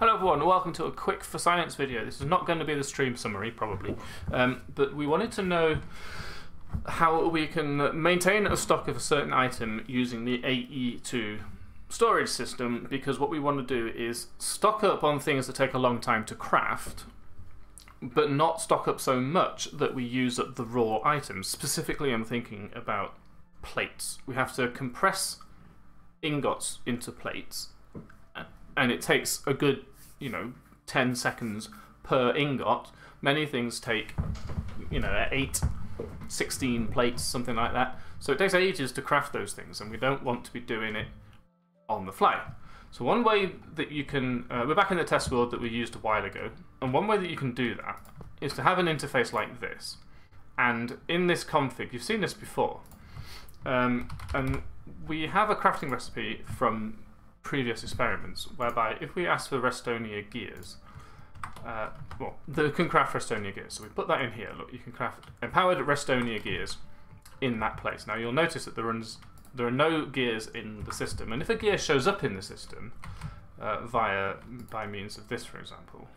Hello everyone, welcome to a quick for science video. This is not going to be the stream summary, probably, um, but we wanted to know how we can maintain a stock of a certain item using the AE2 storage system because what we want to do is stock up on things that take a long time to craft, but not stock up so much that we use up the raw items. Specifically, I'm thinking about plates. We have to compress ingots into plates, and it takes a good, you know, 10 seconds per ingot. Many things take, you know, 8, 16 plates, something like that. So it takes ages to craft those things, and we don't want to be doing it on the fly. So one way that you can, uh, we're back in the test world that we used a while ago, and one way that you can do that is to have an interface like this. And in this config, you've seen this before, um, and we have a crafting recipe from previous experiments whereby if we ask for Restonia gears, uh, well, the can craft Restonia gears. So we put that in here. Look, you can craft empowered Restonia gears in that place. Now you'll notice that there runs there are no gears in the system, and if a gear shows up in the system uh, via by means of this, for example,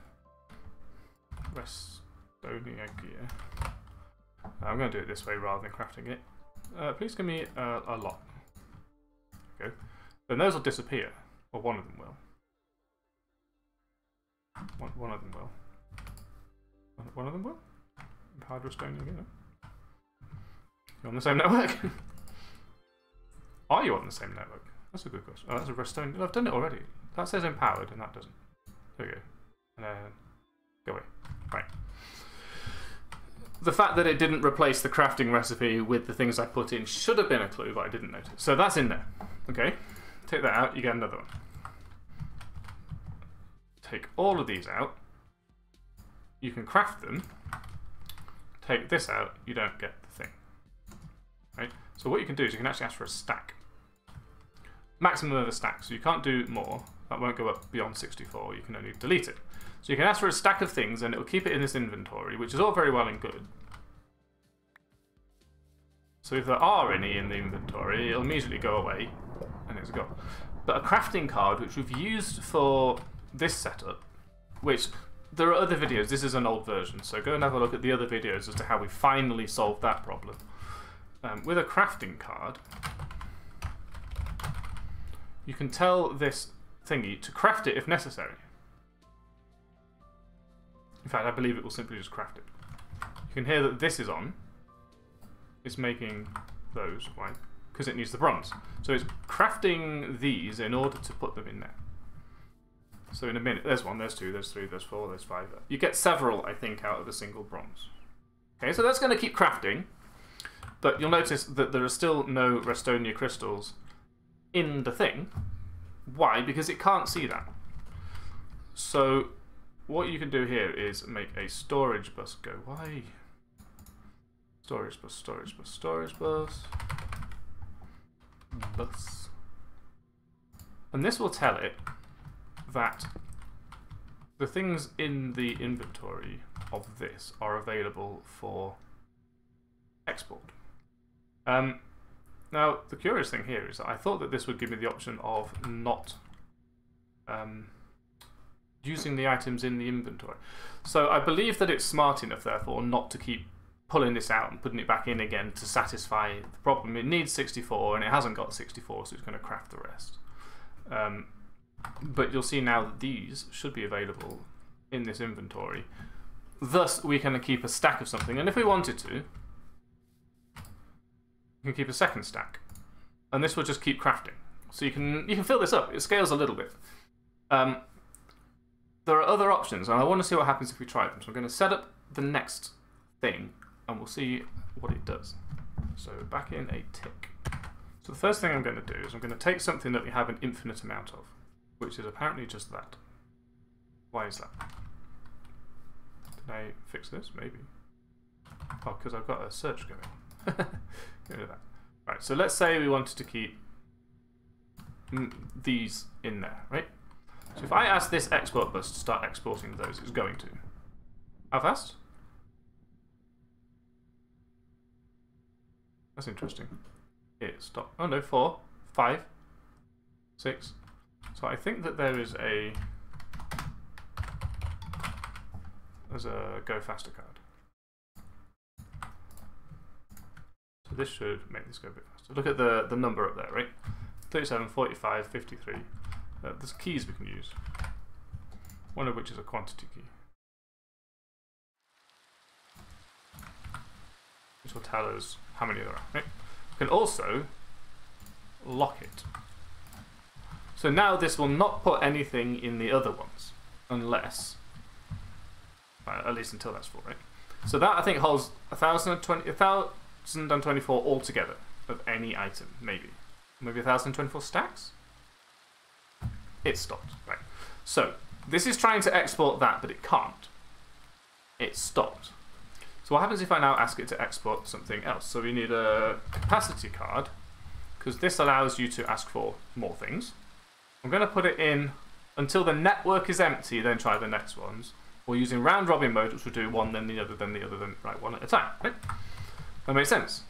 Restonia gear. I'm going to do it this way rather than crafting it. Uh, please give me uh, a lot. Okay. Then those will disappear. Or one of them will. One, one of them will. One, one of them will? Restonia gear? You on the same network? Are you on the same network? That's a good question. Oh, that's a Restonia. I've done it already. That says empowered and that doesn't. There we go. And then go away. Right. The fact that it didn't replace the crafting recipe with the things I put in should have been a clue, but I didn't notice. So that's in there. Okay. Take that out, you get another one. Take all of these out. You can craft them. Take this out, you don't get the thing. Right? So what you can do is you can actually ask for a stack. Maximum of a stack, so you can't do more. That won't go up beyond 64, you can only delete it. So you can ask for a stack of things and it will keep it in this inventory, which is all very well and good. So if there are any in the inventory, it'll immediately go away and it's gone. But a crafting card, which we've used for this setup, which there are other videos, this is an old version, so go and have a look at the other videos as to how we finally solved that problem. Um, with a crafting card, you can tell this thingy to craft it if necessary. In fact, I believe it will simply just craft it. You can hear that this is on. It's making those. Why? Because it needs the bronze. So it's crafting these in order to put them in there. So in a minute, there's one, there's two, there's three, there's four, there's five. You get several, I think, out of a single bronze. Okay, so that's going to keep crafting. But you'll notice that there are still no Restonia crystals in the thing. Why? Because it can't see that. So what you can do here is make a storage bus go. Why? Storage bus, storage bus, storage bus. Bus. And this will tell it that the things in the inventory of this are available for export. Um, now, the curious thing here is that I thought that this would give me the option of not um, using the items in the inventory. So I believe that it's smart enough, therefore, not to keep pulling this out and putting it back in again to satisfy the problem. It needs 64 and it hasn't got 64, so it's going to craft the rest. Um, but you'll see now that these should be available in this inventory. Thus, we can keep a stack of something, and if we wanted to, we can keep a second stack. And this will just keep crafting. So you can you can fill this up. It scales a little bit. Um, there are other options, and I want to see what happens if we try them. So I'm going to set up the next thing, and we'll see what it does. So back in a tick. So the first thing I'm going to do is I'm going to take something that we have an infinite amount of, which is apparently just that. Why is that? Can I fix this? Maybe. Oh, because I've got a search going. Get rid of that. Right, so let's say we wanted to keep these in there, right? So if I ask this export bus to start exporting those, it's going to. How fast? That's interesting. It stop. Oh no, four, five, six. So I think that there is a as a Go Faster card. So this should make this go a bit faster. Look at the, the number up there, right? 37, 45, 53. Uh, there's keys we can use. One of which is a quantity key. Which will tell us how many there are, right? We can also lock it. So now this will not put anything in the other ones, unless, uh, at least until that's full, right? So that I think holds 1,020, 1,024 altogether of any item, maybe. Maybe 1,024 stacks? It stopped, right. So, this is trying to export that, but it can't. It stopped. So what happens if I now ask it to export something else? So we need a capacity card, because this allows you to ask for more things. I'm going to put it in until the network is empty, then try the next ones. Or using round robin mode, which will do one, then the other, then the other, then right one at a time. Right? That makes sense.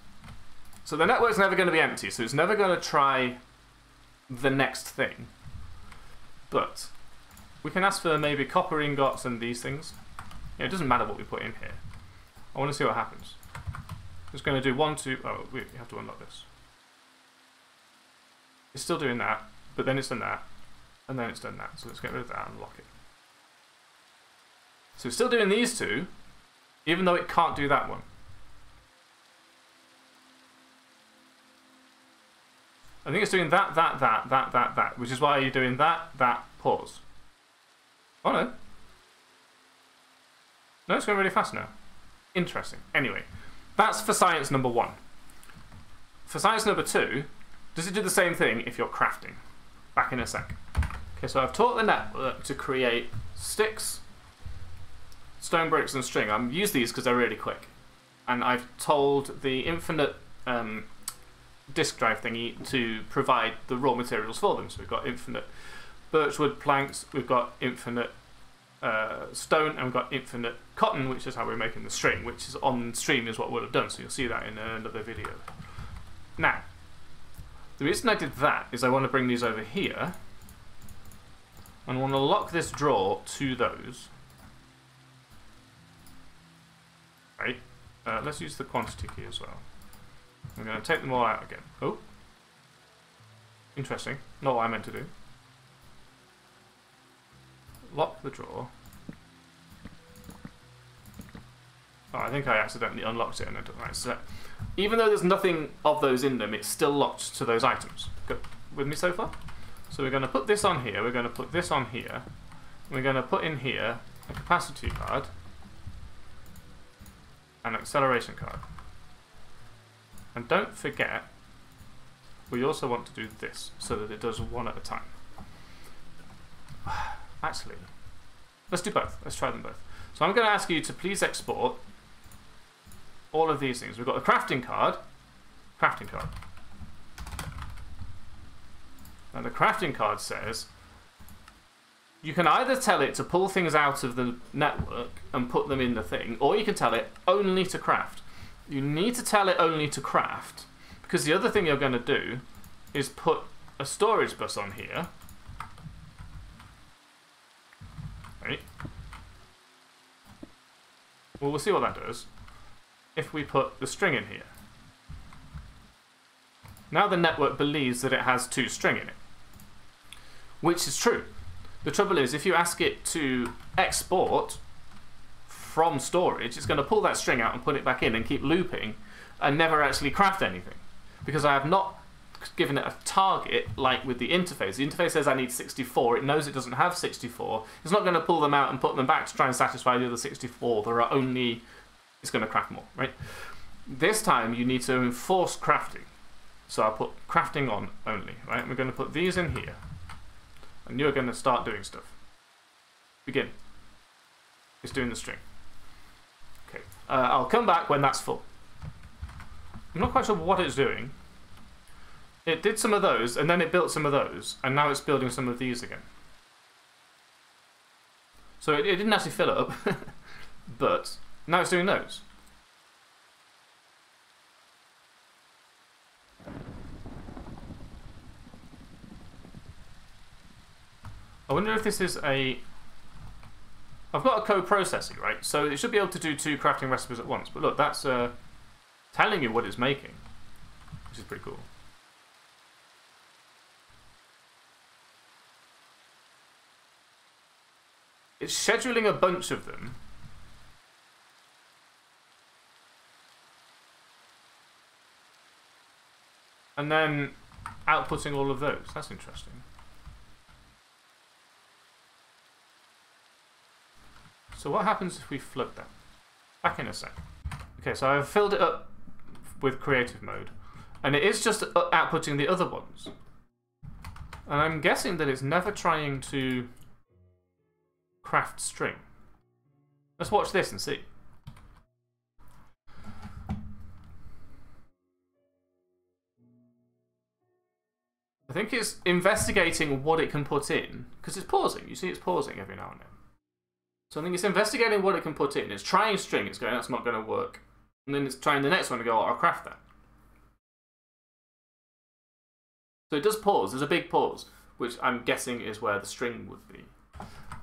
So the network's never going to be empty, so it's never going to try the next thing. But we can ask for maybe copper ingots and these things. It doesn't matter what we put in here. I want to see what happens. It's going to do one, two. Oh, we have to unlock this. It's still doing that, but then it's done that, and then it's done that. So let's get rid of that and lock it. So it's still doing these two, even though it can't do that one. I think it's doing that, that, that, that, that, that, which is why you're doing that, that, pause. Oh no. No, it's going really fast now. Interesting. Anyway, that's for science number one. For science number two, does it do the same thing if you're crafting? Back in a sec. Okay, so I've taught the network to create sticks, stone bricks, and string. I've use these because they're really quick. And I've told the infinite um, disk drive thingy to provide the raw materials for them. So we've got infinite birchwood planks, we've got infinite uh, stone, and we've got infinite cotton, which is how we're making the string, which is on stream is what we'll have done. So you'll see that in another video. Now, the reason I did that is I want to bring these over here. And I want to lock this drawer to those. Right. Uh, let's use the quantity key as well. I'm going to take them all out again. Oh. Interesting. Not what I meant to do. Lock the drawer. Oh, I think I accidentally unlocked it and it right, so even though there's nothing of those in them, it's still locked to those items. Good. With me so far? So we're going to put this on here, we're going to put this on here, we're going to put in here a capacity card, an acceleration card. And don't forget, we also want to do this so that it does one at a time. Let's do both. Let's try them both. So I'm going to ask you to please export all of these things. We've got a crafting card, crafting card. And the crafting card says you can either tell it to pull things out of the network and put them in the thing, or you can tell it only to craft. You need to tell it only to craft, because the other thing you're going to do is put a storage bus on here. Right. Well, we'll see what that does if we put the string in here. Now the network believes that it has two string in it, which is true. The trouble is, if you ask it to export from storage, it's going to pull that string out and put it back in and keep looping and never actually craft anything. Because I have not given it a target like with the interface. The interface says I need 64. It knows it doesn't have 64. It's not going to pull them out and put them back to try and satisfy the other 64. There are only it's going to craft more, right? This time you need to enforce crafting. So I'll put crafting on only, right? We're going to put these in here. And you're going to start doing stuff. Begin. It's doing the string. Okay. Uh, I'll come back when that's full. I'm not quite sure what it's doing. It did some of those, and then it built some of those, and now it's building some of these again. So it, it didn't actually fill up, but now it's doing those. I wonder if this is a I've got a co-processing, right? So it should be able to do two crafting recipes at once. But look, that's uh, telling you what it's making, which is pretty cool. It's scheduling a bunch of them. And then outputting all of those. That's interesting. So what happens if we float that? Back in a sec. Okay, so I've filled it up with creative mode. And it is just outputting the other ones. And I'm guessing that it's never trying to craft string. Let's watch this and see. I think it's investigating what it can put in, because it's pausing. You see it's pausing every now and then. So I think it's investigating what it can put in. It's trying string, it's going, that's not going to work. And then it's trying the next one to go, oh, I'll craft that. So it does pause, there's a big pause, which I'm guessing is where the string would be.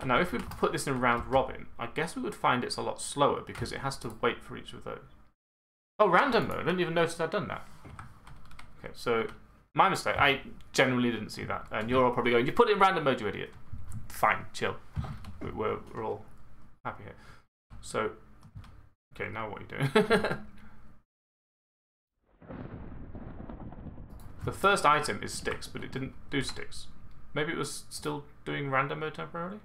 Now if we put this in round robin, I guess we would find it's a lot slower because it has to wait for each of those. Oh, random mode, I didn't even notice I'd done that. Okay, so my mistake. I generally didn't see that. And you're all probably going, you put it in random mode, you idiot. Fine, chill. We're, we're all happy here. So, okay, now what are you doing? the first item is sticks, but it didn't do sticks. Maybe it was still doing random mode temporarily?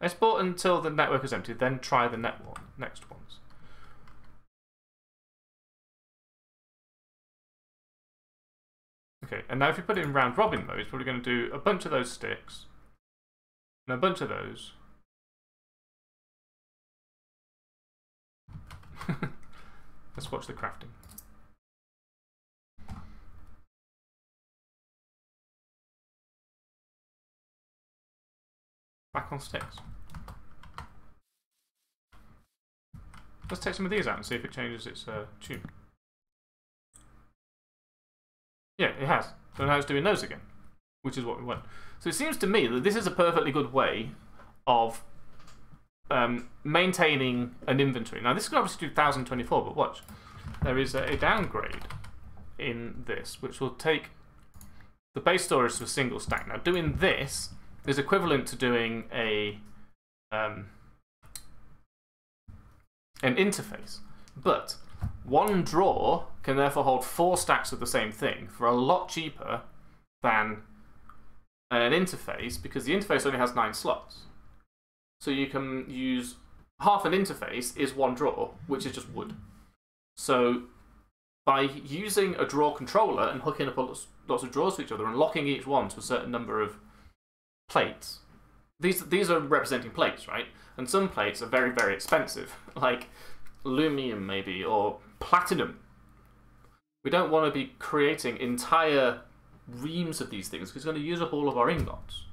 Export until the network is empty, then try the net one, next ones. Okay, and now if you put it in round robin mode, it's probably going to do a bunch of those sticks and a bunch of those. Let's watch the crafting. Back on sticks. Let's take some of these out and see if it changes its uh, tune. Yeah, it has. So now it's doing those again, which is what we want. So it seems to me that this is a perfectly good way of um, maintaining an inventory. Now, this can obviously do 1024, but watch. There is a, a downgrade in this, which will take the base storage to a single stack. Now, doing this is equivalent to doing a um, an interface. But one drawer can therefore hold four stacks of the same thing for a lot cheaper than an interface because the interface only has nine slots. So you can use half an interface is one drawer, which is just wood. So by using a drawer controller and hooking up lots of drawers to each other and locking each one to a certain number of plates, these these are representing plates, right? And some plates are very very expensive, like lumium maybe or platinum. We don't want to be creating entire reams of these things because it's going to use up all of our ingots.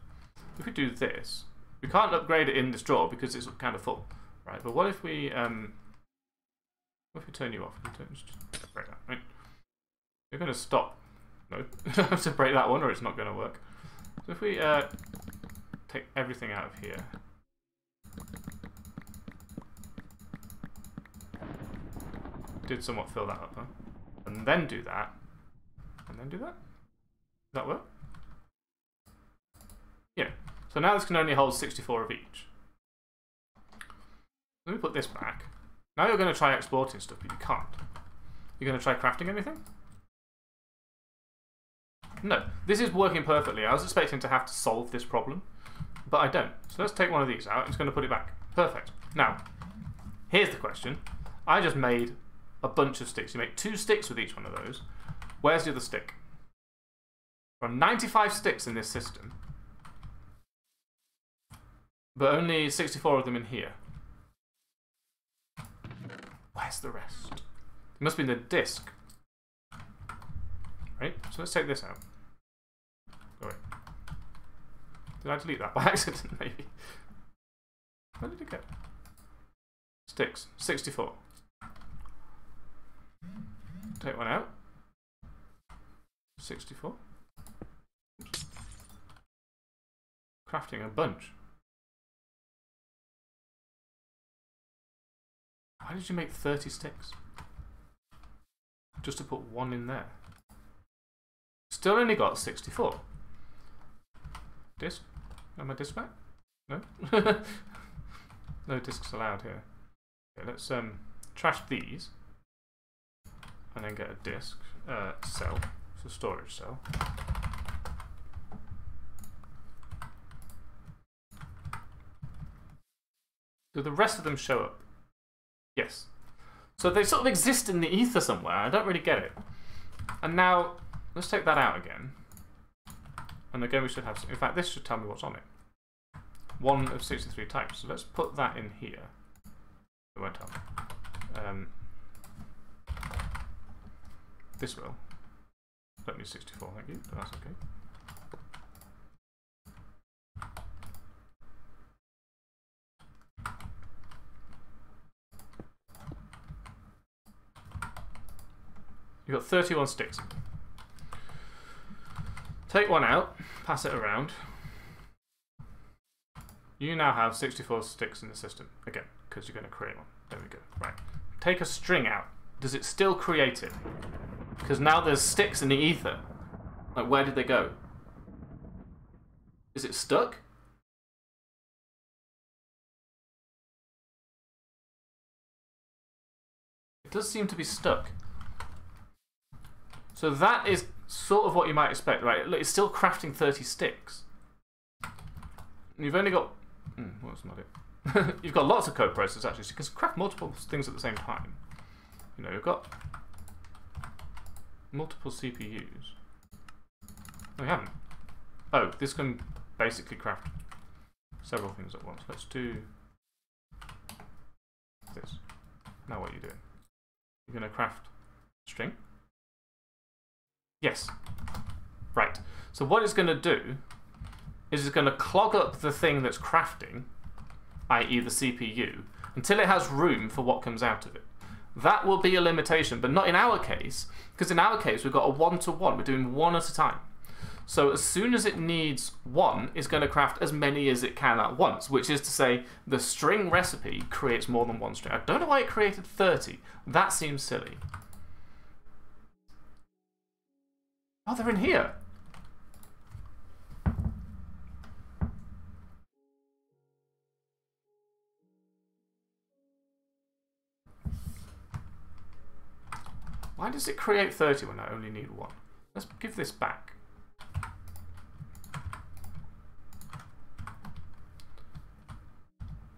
If we do this, we can't upgrade it in this drawer because it's kind of full, right? But what if we um, what if we turn you off? Just break that, right? You're going to stop. No, have to break that one or it's not going to work. So if we uh, take everything out of here. Did somewhat fill that up, huh? And then do that. And then do that? Does that work? Yeah. So now this can only hold 64 of each. Let me put this back. Now you're going to try exporting stuff, but you can't. You're going to try crafting anything? No. This is working perfectly. I was expecting to have to solve this problem, but I don't. So let's take one of these out. It's going to put it back. Perfect. Now, here's the question. I just made a bunch of sticks. You make two sticks with each one of those. Where's the other stick? From 95 sticks in this system, but only 64 of them in here. Where's the rest? It must be in the disk. Right, so let's take this out. Oh, wait. Did I delete that by accident, maybe? Where did it go? Sticks. 64. Take one out. 64. Crafting a bunch. Why did you make 30 sticks? Just to put one in there. Still only got 64. Disc? Am I back? No? no discs allowed here. Okay, let's um, trash these. And then get a disk uh, cell. It's a storage cell. Do the rest of them show up? Yes. So they sort of exist in the ether somewhere. I don't really get it. And now, let's take that out again. And again, we should have. In fact, this should tell me what's on it. One of 63 types. So let's put that in here. It won't. Um, this will. Let me 64, thank you, that's okay. You've got 31 sticks. Take one out, pass it around. You now have 64 sticks in the system, again, because you're going to create one. There we go. Right. Take a string out. Does it still create it? Because now there's sticks in the ether. Like, where did they go? Is it stuck? It does seem to be stuck. So that is sort of what you might expect, right? Look, it's still crafting 30 sticks. You've only got... Mm, well, that's not it. you've got lots of co-processors, actually, so you can craft multiple things at the same time. You know, you've got multiple CPUs. No, we haven't. Oh, this can basically craft several things at once. Let's do this. Now what are you doing? You're going to craft string? Yes. Right. So what it's going to do is it's going to clog up the thing that's crafting, i.e. the CPU, until it has room for what comes out of it. That will be a limitation, but not in our case, because in our case we've got a one-to-one. -one. We're doing one at a time. So as soon as it needs one, it's going to craft as many as it can at once, which is to say the string recipe creates more than one string. I don't know why it created 30. That seems silly. Oh, they're in here. Why does it create 30 when I only need one? Let's give this back.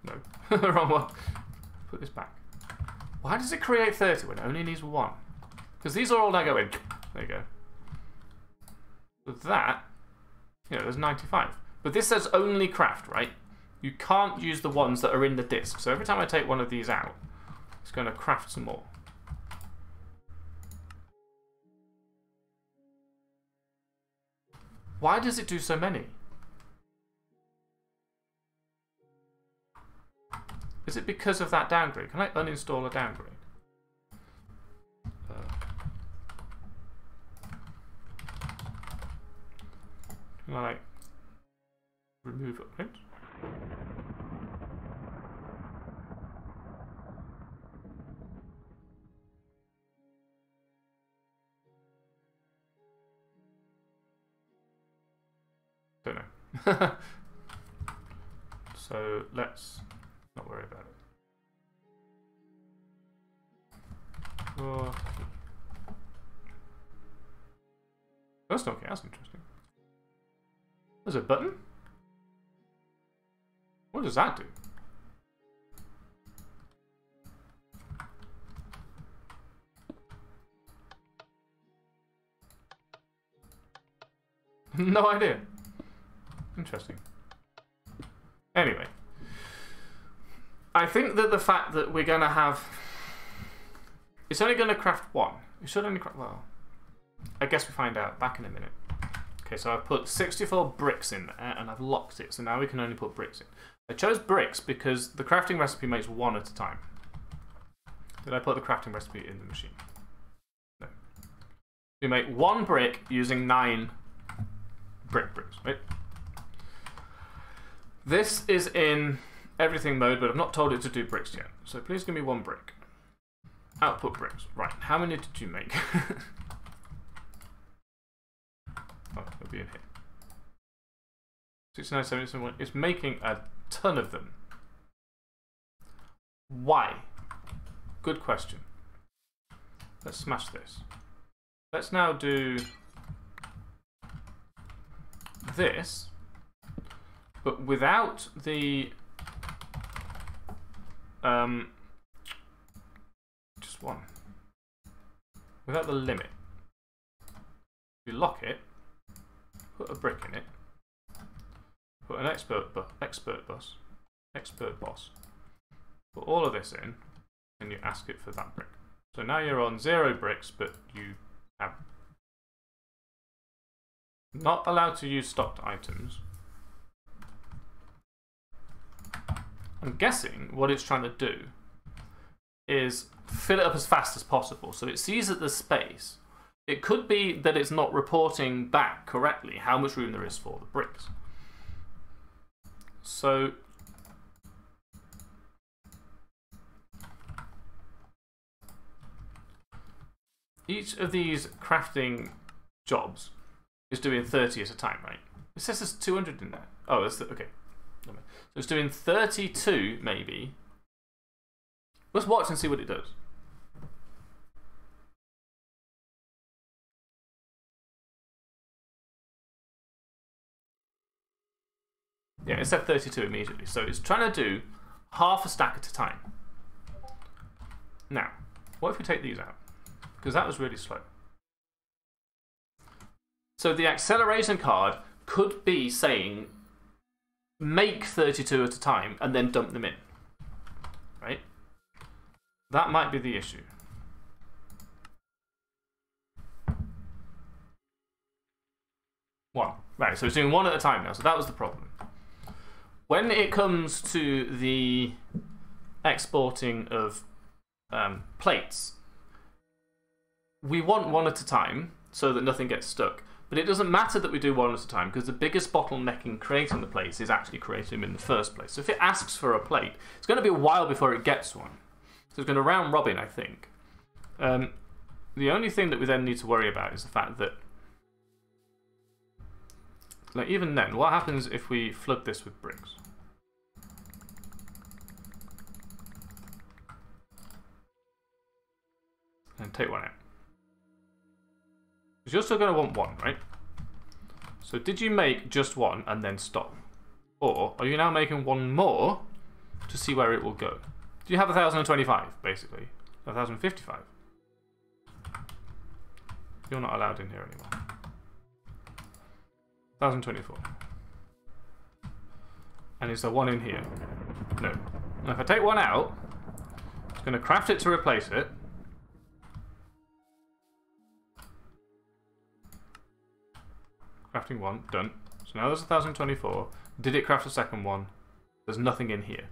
No, wrong one. Put this back. Why does it create 30 when it only needs one? Because these are all now going. There you go. That, you know, there's 95. But this says only craft, right? You can't use the ones that are in the disk. So every time I take one of these out, it's going to craft some more. Why does it do so many? Is it because of that downgrade? Can I uninstall a downgrade? Can I like remove it? Don't know. so let's not worry about it. Oh, that's okay, that's interesting. There's a button? What does that do? no idea. Interesting. Anyway. I think that the fact that we're going to have... It's only going to craft one. It should only craft... Well, I guess we find out back in a minute. Okay, so I've put 64 bricks in there and I've locked it. So now we can only put bricks in. I chose bricks because the crafting recipe makes one at a time. Did I put the crafting recipe in the machine? No. We make one brick using nine brick bricks, right? This is in everything mode, but I've not told it to do bricks yet. So please give me one brick. output bricks. Right, how many did you make? it'll be in here. 69, 77, it's making a ton of them. Why? Good question. Let's smash this. Let's now do this, but without the um, just one. Without the limit. We lock it, put a brick in it, put an expert expert bus, expert boss. Put all of this in, and you ask it for that brick. So now you're on zero bricks, but you have not allowed to use stocked items. I'm guessing what it's trying to do is fill it up as fast as possible. So it sees that there's space. It could be that it's not reporting back correctly how much room there is for the bricks. So each of these crafting jobs is doing 30 at a time, right? It says there's 200 in there. Oh, that's the, okay. So it's doing 32, maybe. Let's watch and see what it does. Yeah, it said 32 immediately. So it's trying to do half a stack at a time. Now, what if we take these out? Because that was really slow. So the acceleration card could be saying make 32 at a time and then dump them in. Right? That might be the issue. One. Right, so it's doing one at a time now, so that was the problem. When it comes to the exporting of um, plates, we want one at a time so that nothing gets stuck. But it doesn't matter that we do one at a time because the biggest bottleneck in creating the plates is actually creating them in the first place. So if it asks for a plate, it's going to be a while before it gets one. So it's going to round robin, I think. Um, the only thing that we then need to worry about is the fact that, like even then, what happens if we flood this with bricks? And take one out. Because you're still going to want one, right? So did you make just one and then stop? Or are you now making one more to see where it will go? Do you have 1025, basically? 1055? You're not allowed in here anymore. 1024. And is there one in here? No. Now if I take one out, it's going to craft it to replace it. Crafting one, done. So now there's 1024. Did it craft a second one? There's nothing in here.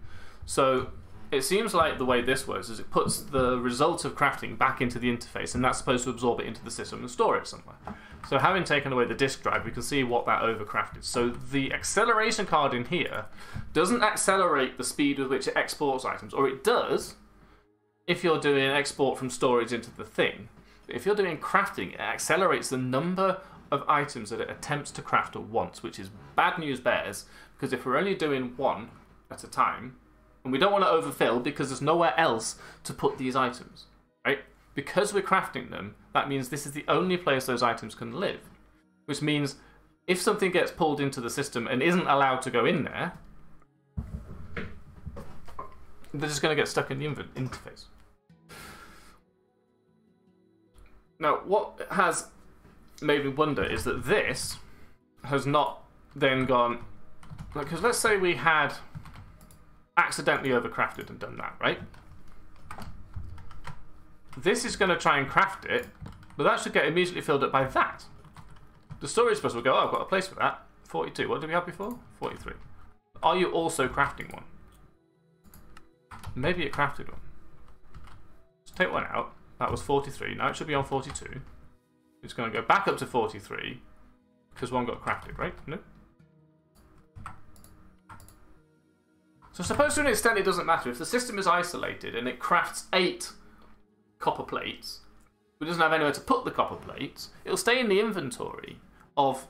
So it seems like the way this works is it puts the result of crafting back into the interface, and that's supposed to absorb it into the system and store it somewhere. So having taken away the disk drive, we can see what that overcrafted. So the acceleration card in here doesn't accelerate the speed with which it exports items, or it does if you're doing an export from storage into the thing. But if you're doing crafting, it accelerates the number of items that it attempts to craft at once, which is bad news bears, because if we're only doing one at a time, and we don't want to overfill because there's nowhere else to put these items, right? Because we're crafting them, that means this is the only place those items can live. Which means if something gets pulled into the system and isn't allowed to go in there, they're just going to get stuck in the interface. Now, what has made me wonder is that this has not then gone. Because let's say we had accidentally overcrafted and done that, right? This is going to try and craft it, but that should get immediately filled up by that. The storage bus will go, oh, I've got a place for that. 42. What did we have before? 43. Are you also crafting one? Maybe it crafted one. Let's take one out. That was 43. Now it should be on 42. It's going to go back up to 43 because one got crafted, right? No? So I suppose to an extent it doesn't matter. If the system is isolated and it crafts eight copper plates, but doesn't have anywhere to put the copper plates, it'll stay in the inventory of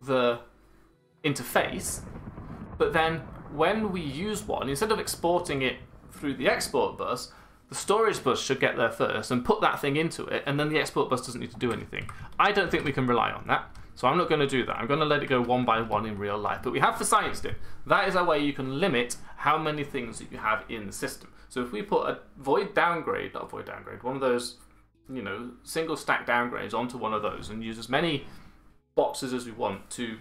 the interface. But then when we use one, instead of exporting it through the export bus, the storage bus should get there first and put that thing into it, and then the export bus doesn't need to do anything. I don't think we can rely on that, so I'm not going to do that. I'm going to let it go one by one in real life. But we have for science diff. That is a way you can limit how many things that you have in the system. So if we put a void downgrade, not void downgrade, one of those, you know, single stack downgrades onto one of those and use as many boxes as we want to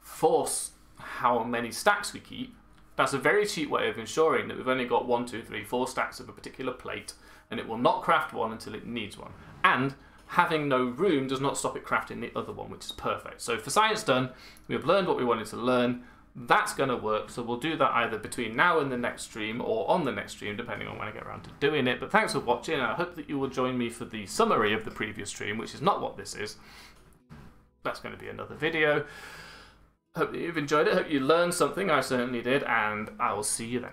force how many stacks we keep, that's a very cheap way of ensuring that we've only got one, two, three, four stacks of a particular plate, and it will not craft one until it needs one. And having no room does not stop it crafting the other one, which is perfect. So for science done, we have learned what we wanted to learn. That's going to work, so we'll do that either between now and the next stream or on the next stream, depending on when I get around to doing it. But thanks for watching, and I hope that you will join me for the summary of the previous stream, which is not what this is. That's going to be another video. Hope you've enjoyed it. Hope you learned something. I certainly did, and I will see you then.